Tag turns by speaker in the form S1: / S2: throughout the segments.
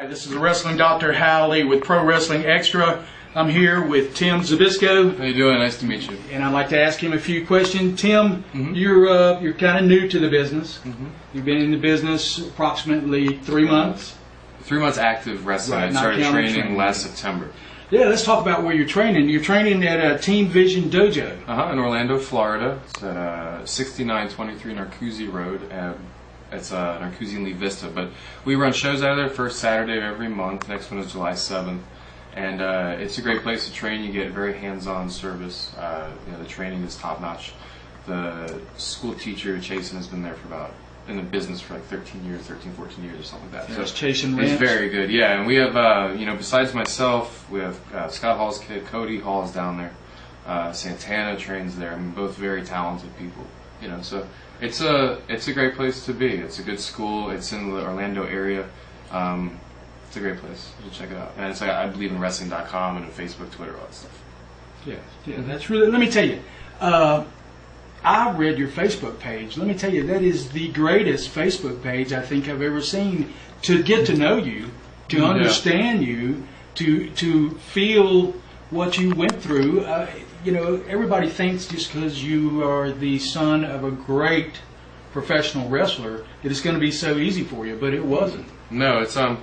S1: Hi, this is the Wrestling Dr. Hal Lee with Pro Wrestling Extra. I'm here with Tim Zbyszko,
S2: How you doing? Nice to meet you.
S1: and I'd like to ask him a few questions. Tim, you're uh, you're kind of new to the business. You've been in the business approximately three months.
S2: Three months active wrestling.
S1: Right,
S2: I started training,
S1: training.
S2: last September.
S1: Yeah, let's talk about where you're training. You're training at uh, Team Vision Dojo.
S2: Uh-huh, in Orlando, Florida. It's at uh, 6923 Narcoossee Road. It's uh, Narcoossee and Lee Vista. But we run shows out of there first Saturday of every month. Next one is July 7th. And uh, it's a great place to train. You get very hands-on service. Uh, you know, the training is top-notch. The school teacher, Chasen, has been there for about in the business for like 13 years, 13, 14 years or something like that.
S1: There's Chasen
S2: It's very good, yeah. And we have, uh, you know, besides myself, we have uh, Scott Hall's kid, Cody Hall's down there. Uh, Santana trains there. I mean, both very talented people. You know, so it's a it's a great place to be. It's a good school. It's in the Orlando area. Um, it's a great place. You should check it out. And it's like I believe in wrestling.com and in Facebook, Twitter, all that stuff.
S1: Yeah, yeah, that's really. Let me tell you, uh, I read your Facebook page. Let me tell you, that is the greatest Facebook page I think I've ever seen. To get to know you, to
S2: Yeah.
S1: understand you, to to feel what you went through. Uh, you know, everybody thinks just because you are the son of a great professional wrestler it's going to be so easy for you, but it wasn't.
S2: No, it's um,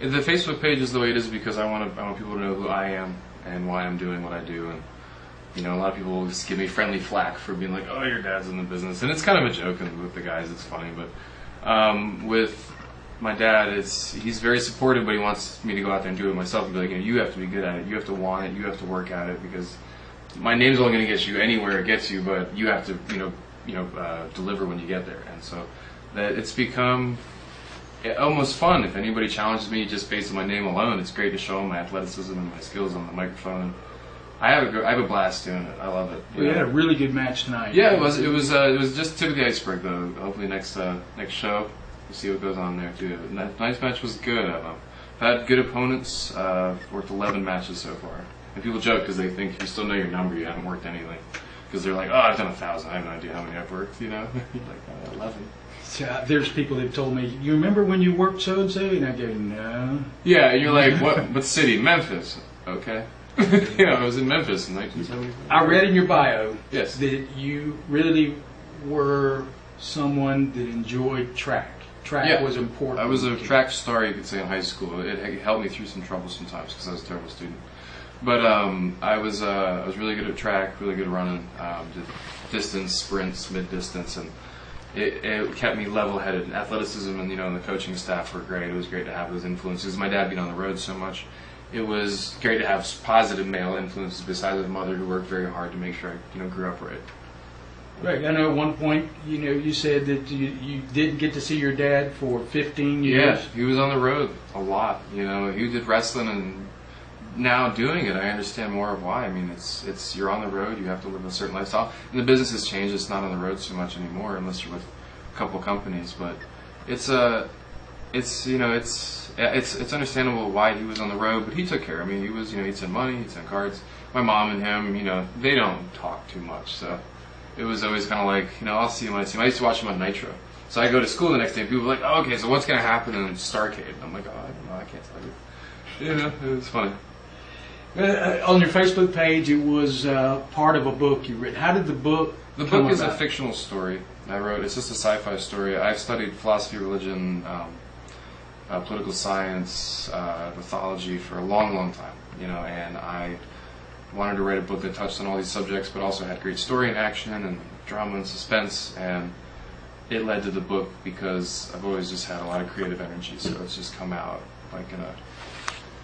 S2: the Facebook page is the way it is because I want to I want people to know who I am and why I'm doing what I do, and you know a lot of people just give me friendly flack for being like, oh, your dad's in the business, and it's kind of a joke, and with the guys, it's funny, but um, with my dad, is he's very supportive, but he wants me to go out there and do it myself and be like, you, know, you have to be good at it, you have to want it, you have to work at it because my name's only going to get you anywhere it gets you, but you have to, you know, you know, uh, deliver when you get there, and so that it's become almost fun. If anybody challenges me just based on my name alone, it's great to show them my athleticism and my skills on the microphone. I have a I have a blast doing it. I love it.
S1: We had a really good match tonight.
S2: Yeah, it was it was uh, it was just tip of the iceberg though. Hopefully next uh, next show we'll see what goes on there too. Tonight's match was good. I've, had good opponents. Uh, worked 11 matches so far, and people joke because they think if you still know your number, you haven't worked anything. Because they're like, oh, I've done a thousand. I have no idea how many I've worked. You know, like uh, 11.
S1: Uh, there's people that told me, you remember when you worked so and so? And I go, no.
S2: Yeah, and you're like, what? What city? Memphis. Okay. yeah, I was in Memphis in 1975.
S1: I read in your bio
S2: Yes.
S1: that you really were someone that enjoyed track. Track
S2: Yeah.
S1: was important.
S2: I was a track star, you could say, in high school. It, it helped me through some trouble sometimes because I was a terrible student. But um, I was uh, I was really good at track, really good at running, um, did distance, sprints, mid distance, and it, it kept me level headed. And athleticism and you know and the coaching staff were great. It was great to have those influences. My dad being on the road so much, it was great to have positive male influences besides my mother who worked very hard to make sure I you know grew up right.
S1: Right. I know at one point, you know, you said that you, you didn't get to see your dad for 15 years.
S2: Yeah, he was on the road a lot. You know, he did wrestling, and now doing it, I understand more of why. I mean, it's it's you're on the road, you have to live a certain lifestyle, and the business has changed. It's not on the road so much anymore, unless you're with a couple companies. But it's a, it's you know, it's it's it's understandable why he was on the road, but he took care of me. He was you know, he'd send money, he'd send cards. My mom and him, you know, they don't talk too much, so it was always kind of like, you know, I'll see him when I see him. I used to watch him on Nitro. So I go to school the next day, and people are like, oh, okay, so what's going to happen in Starcade? And I'm like, oh, I don't know, I can't tell you. You know, it was funny.
S1: Uh, on your Facebook page, it was uh, part of a book you written. How did the book
S2: The book is a fictional story I wrote. It's just a sci-fi story. I've studied philosophy, religion, um, uh, political science, uh, mythology for a long, long time. You know, and I wanted to write a book that touched on all these subjects, but also had great story and action and drama and suspense. And it led to the book because I've always just had a lot of creative energy. So it's just come out like in a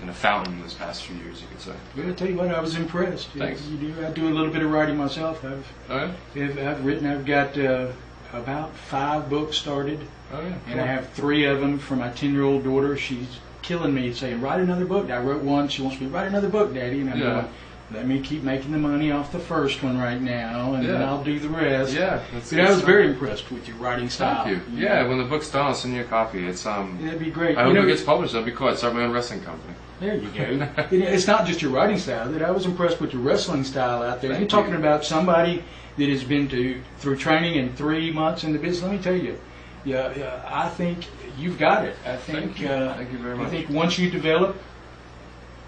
S2: in a fountain this past few years, you could say.
S1: Well, I tell you what, I was impressed.
S2: Thanks.
S1: You do. I do a little bit of writing myself. I've
S2: Oh yeah.
S1: I've, I've written. I've got uh, about five books started,
S2: Oh yeah.
S1: and I have three of them for my ten-year-old daughter. She's killing me, saying, "Write another book." I wrote one. She wants me to write another book, Daddy, and I'm
S2: Yeah.
S1: going. Let me keep making the money off the first one right now, and then I'll do the rest.
S2: Yeah. That's
S1: But I was very impressed with your writing style.
S2: Thank you. Yeah, when the book's done, I'll send you a copy. It's um.
S1: That'd be great.
S2: I
S1: You
S2: hope
S1: know,
S2: it gets published. That'd be cool. I'd start my own wrestling company.
S1: There you go. It- it's not just your writing style. That I was impressed with your wrestling style out there.
S2: Thank
S1: You're talking
S2: you.
S1: about somebody that has been to through training in three months in the business. Let me tell you, Yeah, yeah. I think you've got it. I think.
S2: Thank you.
S1: Uh,
S2: Thank you very
S1: I think once you develop,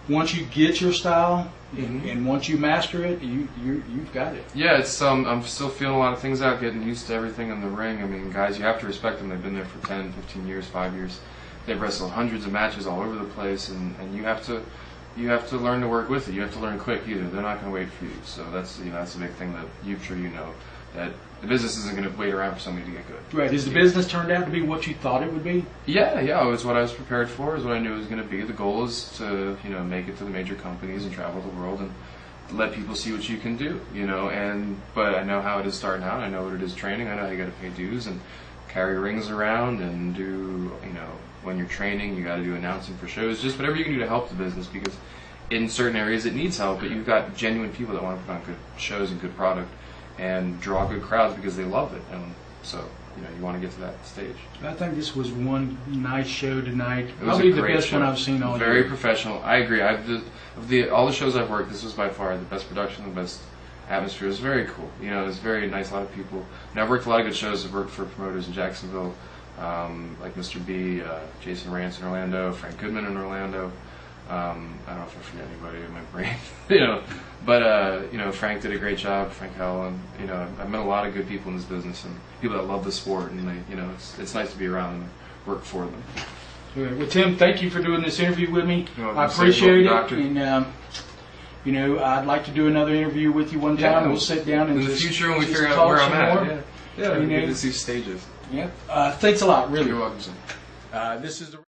S1: once you get your style, and,
S2: Mhm.
S1: and once you master it, you you you've got it.
S2: Yeah, it's um, I'm still feeling a lot of things out, getting used to everything in the ring. I mean, guys, you have to respect them. They've been there for 10, 15 years, five years. They've wrestled hundreds of matches all over the place, and, and you have to you have to learn to work with it. You have to learn quick either. They're not going to wait for you. So that's you know that's a big thing that you sure you know that the business isn't going to wait around for somebody to get good.
S1: Right. Is the business turned out to be what you thought it would be?
S2: Yeah, yeah, it was what I was prepared for. It was what I knew it was going to be. The goal is to, you know, make it to the major companies and travel the world and let people see what you can do, you know. And but I know how it is starting out. I know what it is training. I know how you got to pay dues and carry rings around and do, you know, when you're training, you got to do announcing for shows. Just whatever you can do to help the business because in certain areas it needs help. But you've got genuine people that want to put on good shows and good product and draw good crowds because they love it. And so, you know, you want to get to that stage.
S1: I think this was one nice show tonight.
S2: It was
S1: Probably
S2: a
S1: the best
S2: show.
S1: one I've seen all
S2: Very
S1: year.
S2: professional. I agree. I've the, of the all the shows I've worked, this was by far the best production, the best atmosphere. It was very cool. You know, it was very nice. A lot of people. And I've worked a lot of good shows. I've worked for promoters in Jacksonville, um, like Mr. B, uh, Jason Rance in Orlando, Frank Goodman in Orlando. Um, I don't know if I forget anybody in my brain, you know, but uh, you know, Frank did a great job. Frank Hell, and you know, I've met a lot of good people in this business and people that love the sport, and they, you know, it's it's nice to be around and work for them.
S1: Good. Well, Tim, thank you for doing this interview with me.
S2: You're.
S1: I appreciate it. And, um, you know, I'd like to do another interview with you one time.
S2: Yeah.
S1: We'll sit down and
S2: in the
S1: just,
S2: future when we figure out where I'm at.
S1: more.
S2: Yeah, yeah,
S1: You
S2: we
S1: know.
S2: to see stages.
S1: Yeah. Uh, thanks a lot, really.
S2: You're welcome, sir.
S1: Uh, this is the.